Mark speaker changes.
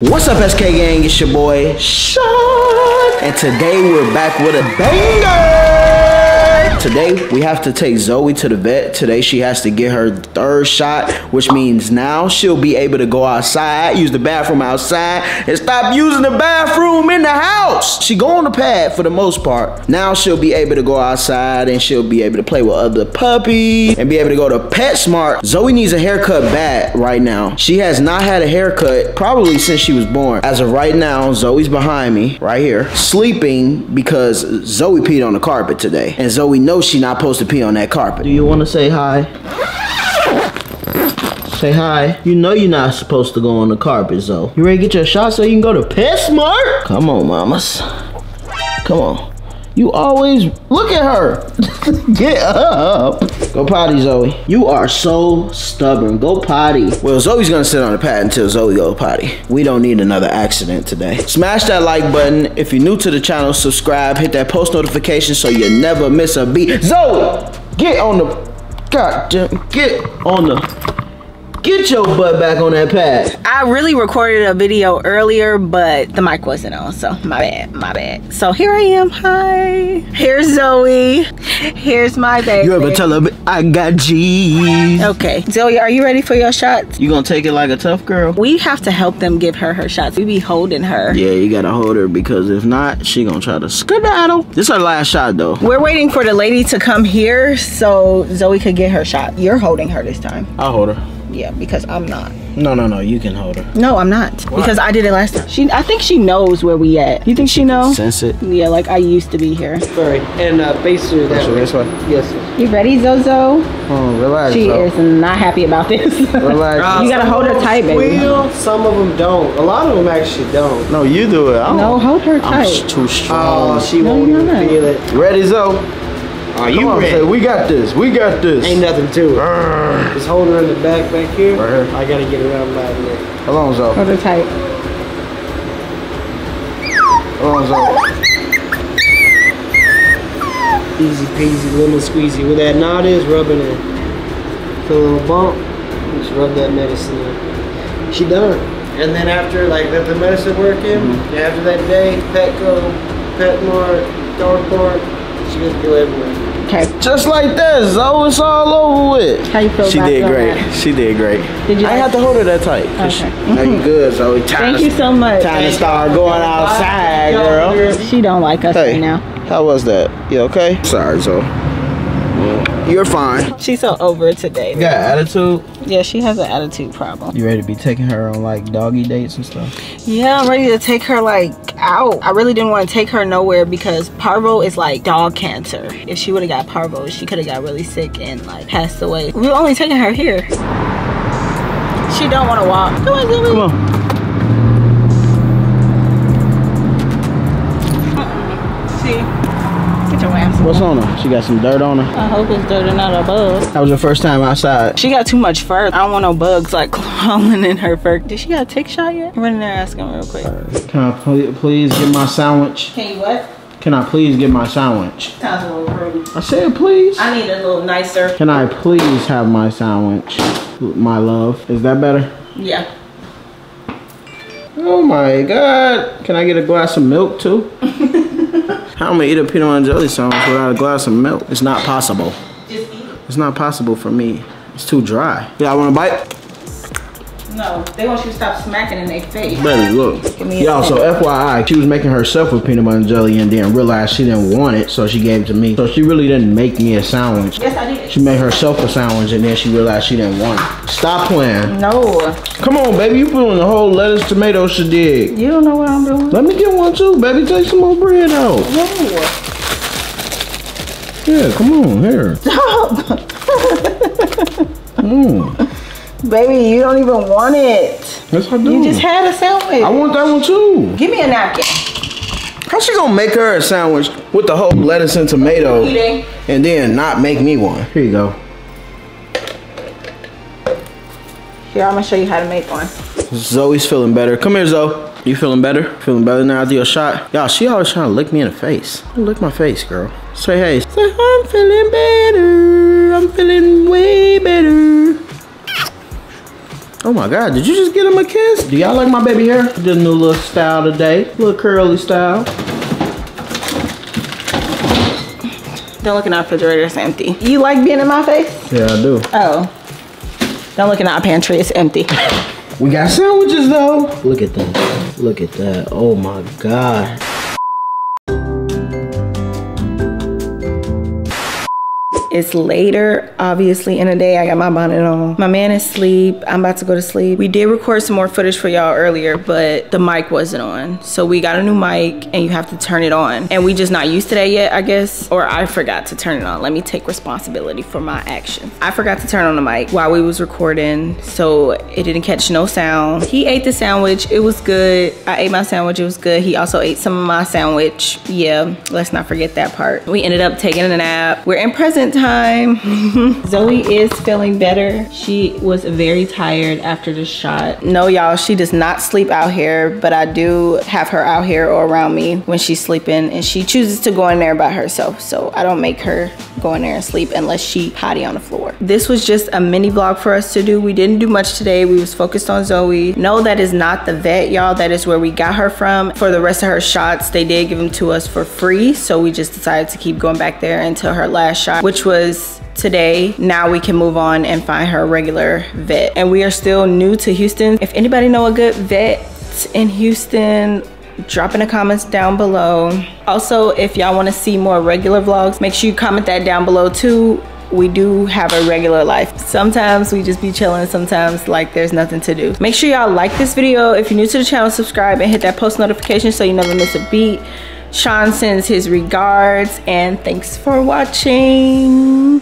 Speaker 1: What's up, SK Gang? It's your boy, Shawn. And today we're back with a banger. Today we have to take Zoey to the vet. Today she has to get her third shot, which means now she'll be able to go outside, use the bathroom outside, and stop using the bathroom in the house. She go on the pad for the most part. Now she'll be able to go outside and she'll be able to play with other puppies and be able to go to PetSmart. Zoey needs a haircut bad right now. She has not had a haircut probably since she was born. As of right now, Zoey's behind me right here, sleeping because Zoey peed on the carpet today. And Zoey knows she not supposed to pee on that carpet. Do you want to say hi? Say hi. You know you're not supposed to go on the carpet, Zoey. You ready to get your shot so you can go to PetSmart? Come on, mamas. Come on. You always look at her. Get up. Go potty, Zoey. You are so stubborn. Go potty. Well, Zoey's gonna sit on the pad until Zoey go potty. We don't need another accident today. Smash that like button. If you're new to the channel, subscribe. Hit that post notification so you never miss a beat. Zoey, get on the. goddamn. get on the. Get your butt back on that pad.
Speaker 2: I really recorded a video earlier, but the mic wasn't on, so my bad, my bad. So here I am. Hi. Here's Zoey. Here's my baby.
Speaker 1: You ever tell her I got G's?
Speaker 2: Okay, Zoey, are you ready for your shots?
Speaker 1: You gonna take it like a tough girl?
Speaker 2: We have to help them give her her shots. We be holding her.
Speaker 1: Yeah, you gotta hold her because if not, she gonna try to skedaddle. This is her last shot though.
Speaker 2: We're waiting for the lady to come here so Zoey could get her shot. You're holding her this time.
Speaker 1: I'll hold her.
Speaker 2: Yeah, because I'm not.
Speaker 1: No, no, no. You can hold her.
Speaker 2: No, I'm not.
Speaker 1: Why?
Speaker 2: Because I did it last time. She, I think she knows where we at. You think she knows?
Speaker 1: Sense it.
Speaker 2: Yeah, like I used to be here.
Speaker 3: Sorry, and uh, face her that
Speaker 1: So
Speaker 3: way.
Speaker 1: this way.
Speaker 3: Yes, sir.
Speaker 2: You ready, Zozo?
Speaker 1: Oh, relax.
Speaker 2: She
Speaker 1: Zoey.
Speaker 2: is not happy about this.
Speaker 1: Relax.
Speaker 2: You gotta hold her tight, baby.
Speaker 3: Will, some of them don't. A lot of them actually don't.
Speaker 1: No, you do it. I don't.
Speaker 2: no, hold her tight.
Speaker 1: I'm
Speaker 2: tight.
Speaker 1: too strong.
Speaker 3: Oh, she
Speaker 2: No,
Speaker 3: won't even
Speaker 2: not.
Speaker 3: feel it.
Speaker 1: Ready, Zoey?
Speaker 3: Are
Speaker 1: Come on, say, we got this. We got this.
Speaker 3: Ain't nothing to it.
Speaker 1: Arrgh.
Speaker 3: Just hold her in the back back here.
Speaker 1: Right here.
Speaker 3: I gotta get around by the neck.
Speaker 1: Hold on, Zoey.
Speaker 2: Hold her tight.
Speaker 1: Hold on, Zoey.
Speaker 3: Easy peasy, lemon squeezy. Where that knot is, rubbing it in. Feel a little bump. Just rub that medicine in. She done. And then after, like, let the medicine work in.
Speaker 1: Mm-hmm.
Speaker 3: After that day, Petco, Petmart, Dark Park, she gets to go everywhere.
Speaker 2: Okay.
Speaker 1: Just like that, Zoey. It's all over with.
Speaker 2: How you feel
Speaker 1: She
Speaker 2: about
Speaker 1: did great.
Speaker 2: that?
Speaker 1: She did great.
Speaker 2: Did you
Speaker 1: I
Speaker 2: like-
Speaker 1: had to hold her that tight.
Speaker 2: Okay.
Speaker 1: Now you good, Zoey. Time
Speaker 2: Thank
Speaker 1: to-
Speaker 2: you so much.
Speaker 1: Time to start going outside, girl.
Speaker 2: She don't like us
Speaker 1: Hey,
Speaker 2: right now.
Speaker 1: how was that? You okay? Sorry, Zoey. You're fine.
Speaker 2: She's so over today.
Speaker 1: You got attitude?
Speaker 2: Yeah, she has an attitude problem.
Speaker 1: You ready to be taking her on like doggy dates and stuff?
Speaker 2: Yeah, I'm ready to take her like out. I really didn't want to take her nowhere because parvo is like dog cancer. If she would have got parvo, she could have got really sick and like passed away. We were only taking her here. She don't want to walk. Come on, Zoey.
Speaker 1: Come on. What's on her? She got some dirt on her.
Speaker 2: I hope it's dirt and not a bug.
Speaker 1: That was your first time outside.
Speaker 2: She got too much fur. I don't want no bugs like crawling in her fur. Did she got a tick shot yet? Run in there, ask him real quick.
Speaker 1: Can I pl- please get my sandwich?
Speaker 2: Can you what?
Speaker 1: Can I please get my sandwich?
Speaker 2: Sounds a little rude.
Speaker 1: I said please.
Speaker 2: I need a little nicer.
Speaker 1: Can I please have my sandwich? My love. Is that better?
Speaker 2: Yeah.
Speaker 1: Oh my god. Can I get a glass of milk too? How am I gonna eat a peanut butter and jelly sandwich without a glass of milk? It's not possible. It's not possible for me. It's too dry. Yeah, I want a bite?
Speaker 2: No, they want you to stop smacking in their face.
Speaker 1: Baby, look. Y'all, so FYI, she was making herself with peanut butter and jelly and then realized she didn't want it, so she gave it to me. So she really didn't make me a sandwich.
Speaker 2: Yes, I did.
Speaker 1: She made herself a sandwich and then she realized she didn't want it. Stop playing.
Speaker 2: No,
Speaker 1: Come on, baby. You put on the whole lettuce, tomato, shadig.
Speaker 2: you don't know what I'm doing.
Speaker 1: Let me get one too, baby. Take some more bread out.
Speaker 2: No.
Speaker 1: Yeah, come on, here.
Speaker 2: Stop.
Speaker 1: Mm.
Speaker 2: Baby, you don't even want it.
Speaker 1: Yes, I do.
Speaker 2: You just had a sandwich.
Speaker 1: I want that one too.
Speaker 2: Give me a napkin.
Speaker 1: How she gonna make her a sandwich with the whole lettuce and tomato
Speaker 2: Eating.
Speaker 1: and then not make me one? Here you go.
Speaker 2: Here, I'm gonna show you how to make one.
Speaker 1: Zoey's feeling better. Come here, Zoey. You feeling better? Feeling better now after your shot? Y'all, she always trying to lick me in the face. Don't lick my face, girl. Say hey. Say I'm feeling better. I'm feeling way better. Oh my God, did you just get him a kiss? Do y'all like my baby hair? Did a new little style today. Little curly style.
Speaker 2: Don't look in our refrigerator, it's empty. You like being in my face?
Speaker 1: Yeah, I do.
Speaker 2: Oh. Don't look in our pantry, it's empty.
Speaker 1: We got sandwiches though. Look at that. Look at that. Oh my God.
Speaker 2: It's later, obviously, in the day. I got my bonnet on. My man is asleep. I'm about to go to sleep. We did record some more footage for y'all earlier, but the mic wasn't on. So we got a new mic and you have to turn it on. And we just not used to that yet, I guess. Or I forgot to turn it on. Let me take responsibility for my actions. I forgot to turn on the mic while we was recording, so it didn't catch no sound. He ate the sandwich. It was good. I ate my sandwich. It was good. He also ate some of my sandwich. Yeah, let's not forget that part. We ended up taking a nap. We're in present time. Zoey is feeling better. She was very tired after the shot. No, y'all, she does not sleep out here, but I do have her out here or around me when she's sleeping and she chooses to go in there by herself. So I don't make her go in there and sleep unless she potty on the floor. This was just a mini vlog for us to do. We didn't do much today. We was focused on Zoey. No, that is not the vet, y'all. That is where we got her from. For the rest of her shots, they did give them to us for free. So we just decided to keep going back there until her last shot, which was today. Now we can move on and find her regular vet. And we are still new to Houston. If anybody know a good vet in Houston, drop in the comments down below. Also, if y'all wanna see more regular vlogs, make sure you comment that down below too. We do have a regular life. Sometimes we just be chilling, sometimes like there's nothing to do. Make sure y'all like this video. If you're new to the channel, subscribe and hit that post notification so you never miss a beat. Shawn sends his regards and thanks for watching.